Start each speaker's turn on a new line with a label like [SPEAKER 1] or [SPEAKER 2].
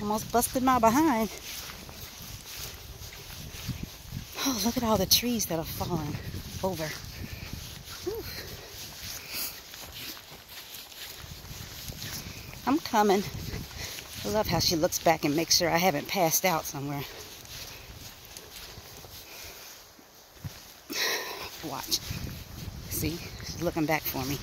[SPEAKER 1] Almost busted my behind. Oh, look at all the trees that are falling over. Whew. I'm coming. I love how she looks back and makes sure I haven't passed out somewhere. Watch. See? She's looking back for me.